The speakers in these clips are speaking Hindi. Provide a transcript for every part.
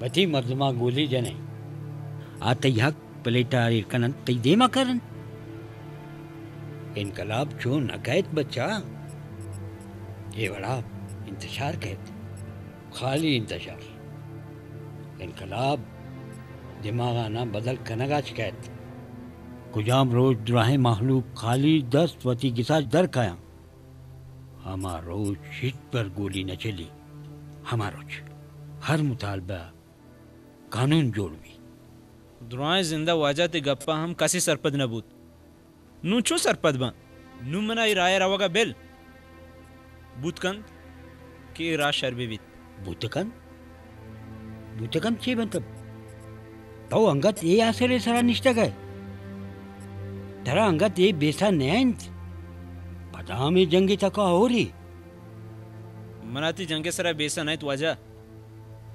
बती मर्दमा गोली जने। आते हक प्लेटा इरकनन तई देमा करन। इनकलाब जो नकैत बच्चा। ये बड़ा इंतशार कहते खाली इंतशार इनकलाब दिमाग आना बदल कनगा शिकायत कुजाम रोज दुराहे माहलूक खाली दस वती गिसा दर काया हमार रोज हिट पर गोली न चली। हमार रोज हर मुतालबा कानून जोड़वी। दुआएँ ज़िंदा वाजा ते गप्पा हम कसी सरपद नबूत नु छो सरपद बा? नु मना इराया रवागा बेल? बूतकंद के रा शर्बेवित बुतकन बुतकन चे बनतब तो अंगत ये आसरे सरा निष्ठा गए। तरा अंगत ये बेसा नैंत पता में जंगी तका हो। रही मनाती जंगे सरा बेसा नहीं तो वाजा।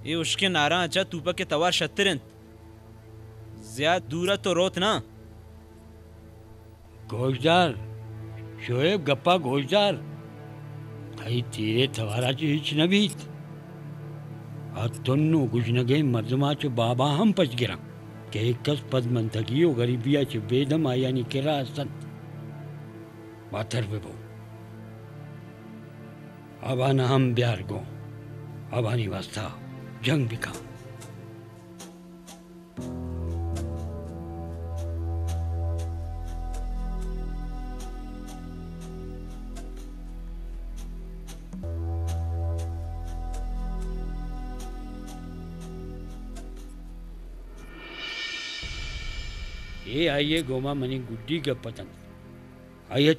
ये उसके नारा अच्छा तूपा के तवार शत्तिरंत ज़्यादा दूरा तो रोत ना। गोशदार शोएब गप्पा गोशदार काही तेरे थवाराची हिच नवीत हत्तोन्नू गुजनगे मर्दमाचे बाबा हम पच गिरा। के एकच पद म्हणतकी ओ गरिबियाचे बेदम आयानी केला असतात बाथर बेबो अबाना हम ब्यार गो। अबानी वास्ता। जंग बिका ये आइए गोमा मनी गुड्डी का पतन। आइए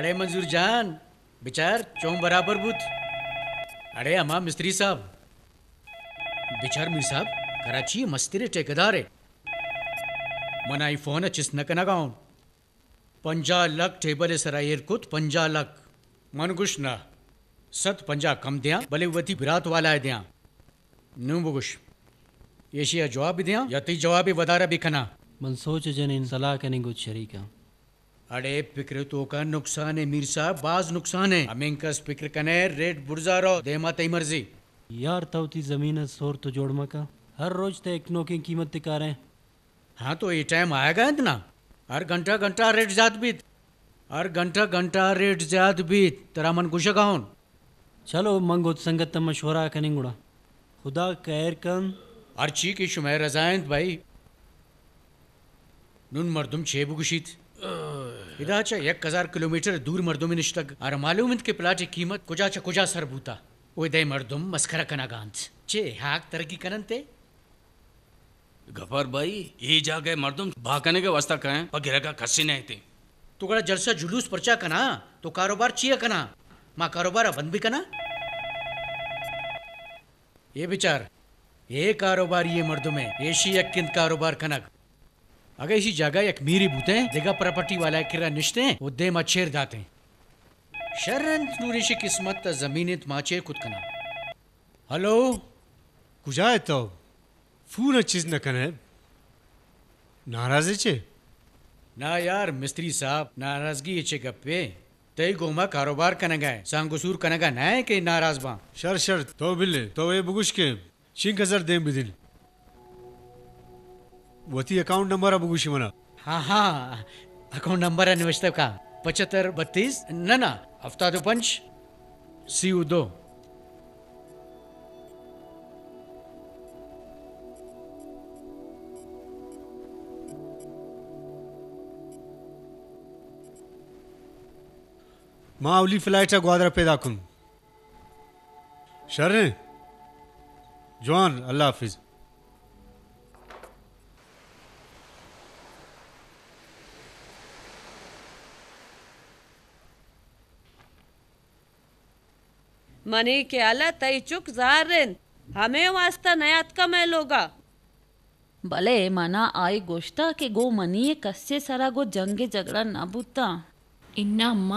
अरे मंजूर जान, बिचार चौं बराबर बुत अरे अमा मिस्त्री साहब। बिचार मीर साहब, कराची मस्तिरे ठेकेदार है मनाई फ़ोन चिस न कना गाउन पंजा लख टेबल सरायर कुत, पंजा लख। मन गुश ना। सत पंजा कम दिया, भले वती बिरात वाला है दिया। नु बुगुश। येशिया जवाब भी दिया, या ती जवाब भी वदारा भी खना मन सोच जन इन सलाह कने कुछ शरीका अरे फ़िक्र तो का नुकसान है मीर साहब बाज नुकसान है। हमें कस फ़िक्र कने रेट बुरजा रहो देमा तई मर्ज़ी। यार तवती ज़मीन सोर तो जोड़ मका। हर रोज ते एक नो की कीमत तिका रहे हाँ तो ये टाइम आएगा इतना? हर घंटा घंटा रेट जात भी हर घंटा घंटा रेट ज़्यादा भी तेरा मन कुछ काउन चलो मंगो संगत मशवरा कनेंगुड़ा खुदा कैर कन। अर्ची की शुमार रजायंत भाई। नुन मर्दुम छे बुगुशीत इदाचा एक हज़ार किलोमीटर दूर मर्दुम निश्तग। और मालूम के प्लाट कीमत कुजाचा कुजा सरबूता उदय मर्दुम मस्खरा कनागांत चे हाक तरकी कनंते गफर भाई ये जागे मर्दुम भागने के वास्ता कहें पर गिरा का खस्सी नहीं थी। तुगड़ा जलसा जुलूस परचा कना? तो कारोबार चिया कना? माँ कारोबार बंद भी कना? ये विचार। ये कारोबार ये मर्दों में येशी यकिंत कारोबार कनक। अगर इसी जगह एक मीरी बूते जगह प्रॉपर्टी वाला किरा निश्ते वो दे मच्छेर दाते। शरंत नूरिशी किस्मत ता जमीनेत माचे कुत कना। हेलो कुजा येतो फून चीज़ नकने नाराजीचे ना यार मिस्त्री साहब नाराज़गी ये गप्पे। तई गोमा कारोबार कनगा है सांगुसूर कनगा ना है के नाराज़ बा शर शर तो बिल्ले तो ये बुगुश के शिंक हज़ार देम बिदिन वती अकाउंट नंबर बुगुशी मना हाँ हाँ. अकाउंट नंबर है निवश्तव का? पचहत्तर बत्तीस न ना. हफ़्ता दो पंच. सी यू दो. मावली फ़्लाइट ग्वादरा पैदा कुन शर जवान अल्लाह हाफिज. मनी के अला तई चुक जारिन हमें वास्ता नयात का मैं लोगा भले मना आई गोश्ता के गो मनी कस्से सरा गो जंगे झगड़ा ना बुत्ता ಇನ್ನ ಅಮ್ಮ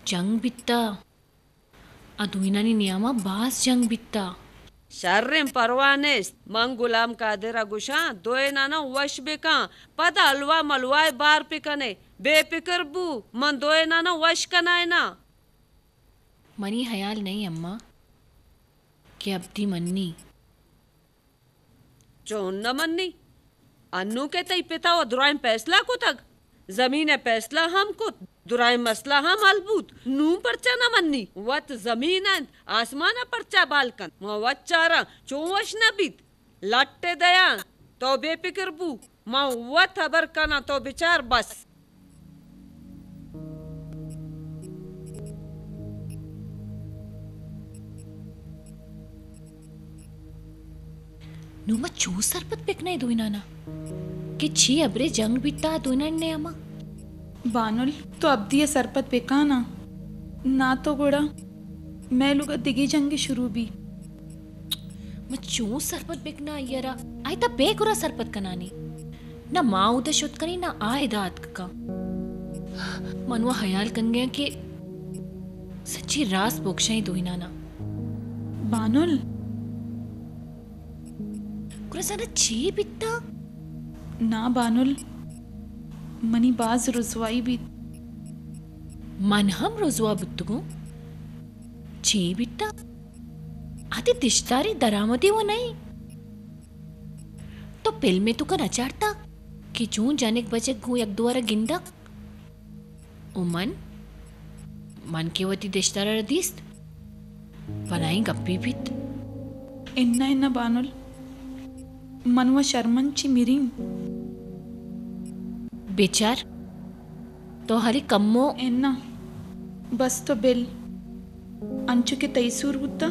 ಜಂಗ್ ಬಿತ್ತ ಅದು ಇನ್ನನಿ ನಿಯಮ ಬಾಸ್ ಜಂಗ್ ಬಿತ್ತ शर्रिम परवानेस मंग गुलाम कादिरा गुशा दोए नाना वश बेका पद अलवा मलवाए बार पिकने बेफिक्र बू मन दोए नाना मनी हयाल नहीं, अम्मा। कि अब दी मन्नी। चोन न मन्नी, अन्नू के तई पिता वो दुराइम फैसला को तक ज़मीन फैसला हम को दुराइम मसला हम अलबूत। नू परचा न मन्नी, वत ज़मीन आसमान परचा बालकन। वत चारा चोवश न बीत। लट्टे दया तो बेफिक्र बू। म वत खबर कना तो विचार बस। ನುಮ ಚೂಸರ್ಪತ್ಬೇಕನ ಇದು ಇನಾನ ಕಿಚ್ಚಿ ಅಬ್ರೆ ಜಂಗ್ ಬಿಟ್ಟ ಅದು ಇನಣ್ಣೆ ಅಮ್ಮ ಬಾನುಲ್ तो अब दिए सरपत बेकाना ना तो गोड़ा मैं लुगा दिगी जंगी शुरू भी मचू सरपत बेकना यारा आयता बेकुरा सरपत कनानी ना माँ उदा शुद्ध करी ना आयदा आत का मनवा हयाल कन गया सच्ची रास बोक्षा ही दोहिना बानुल कुरा सारा छी बित्ता ना बानुल मनी बाज रुजवाई भी मन हम रोजुआ बुत्तुगो छी बिट्टा आती दिश्तारी दरामदी वो नहीं तो पिल में तू कर अचारता कि जून जाने बचे गु एक दुआरा गिंडक ओ मन मन के वती दिश्तारा रदीस्त बनाई गप्पी बित इन्ना इन्ना बानुल मनवा शर्मन ची मिरी बेचार तो हरी कम्मो। इन्ना बस तो बिल। अंचु के तैसूर बुत्ता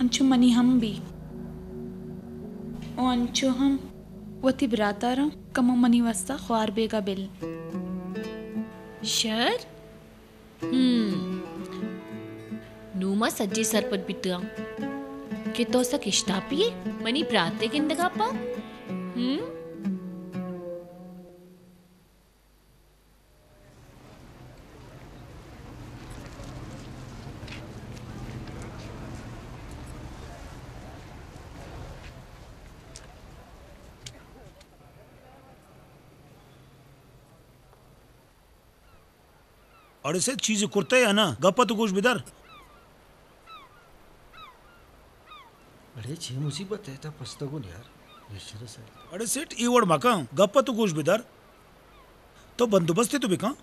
अंचु मनी हम भी। ओ अंचु हम वती ब्रातारा कमो मनी वस्ता ख्वार बेगा बिल। शर? हम्म नूमा सज्जी सरपत बितगा इष्टापिए मनी प्राते किंदगापा हम्म? अडीचशे चीज़ कुर्ते है ना? गप्पा तू कुछ बिदर। अरे छी मुसीबत है तो पस्तगुन यार? बेशरम से। अडे सेठ इवड म्हाका गप्पा तू कुछ बिदर। तो बंदोबस्त तू बिका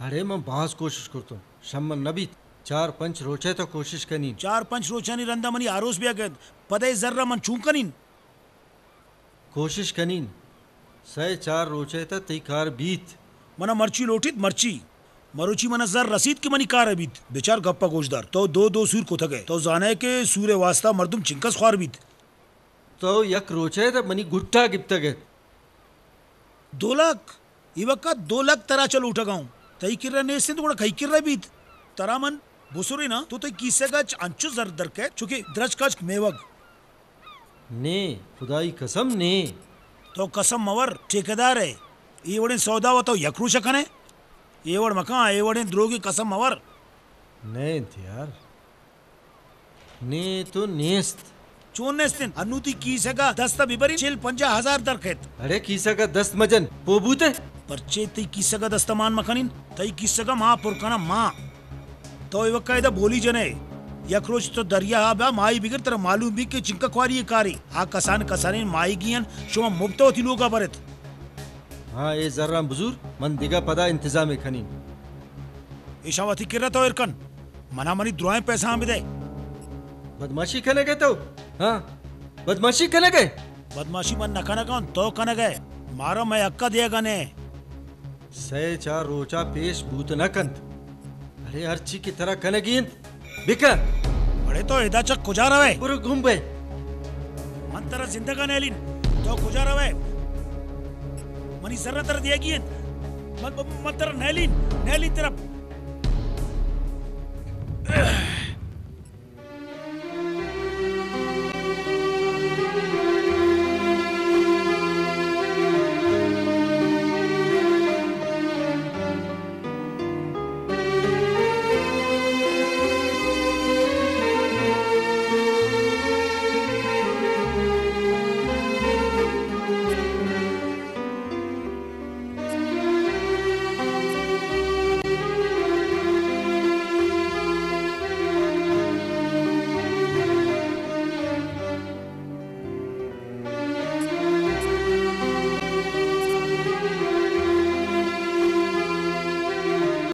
अरे मैं बास कोशिश करतो शम्मन नबी चार पंच रोचे तो कोशिश कनी चार पंच रोचानी रंदा मनी आरोस भी अगद पदे जर्रा मन चूकनीन कोशिश कनीन सय चार रोचे तो ती कार बीत। मना मर्ची लोटीत मर्ची। मरुची मना जर रसीद के मनी कार अबीत बेचार गप्पा गोशदार। तो दो दो सूर को थगे तो जाने के सूर्य वास्ता मर्दुम चिंकस ख्वार बीत। तो यक रोचे तो मनी गुट्टा गिप्त गए दो लाख? इवक्का दो लाख तरा चल उठ गाऊं। तई किर्रा नेस्ते तो कई किर्रा बीत। तरा मन बुसुरी ना? तो तई किसे गच अंचु जर दर के चुकी द्रज कच मेवग। ने खुदाई कसम ने। तो कसम मवर ठेकेदार है। एवढे सौदा होता यकरू शकने एवढ मका एवढे द्रोगी कसम मवर. ने यार। ने तो नेस्त। चोन नेस्तिन अनुती की सगा दस्ता बिबरी चिल पंजा हज़ार दर खेत। अरे कीसा का दस्त मजन पोबूते परचे तई की सगा दस्तमान मखनिन तई की सगा मा पुरकना मा। तो इव कायदा बोली जने यकरोज तो दरिया बा माई बिगर तर मालूम भी के चिंका क्वारी कारी। आ कसान कसानी माई गियन शुमा मुक्त होती लोगा बरत। हाँ ये जर्रा बुजुर मन दिगा पदा इंतज़ाम खनी ईशावती किर्रा तो इरकन मना मनी द्रोए पैसा हम दे बदमाशी कने गए तो हाँ बदमाशी कने गए बदमाशी मन नका नका तो कने गए मारो मैं अक्का दिएगा ने सय चार रोचा पेश भूत न कंत अरे अर्ची की तरह कने गिन बिका अरे तो इदा चक कुजा रवे पूरे घूम गए मन तरह जिंदगा नेलिन तो कुजा रवे මනි සරණ තර දිය ගියත් මත්තර නැලින් නැලින් තරප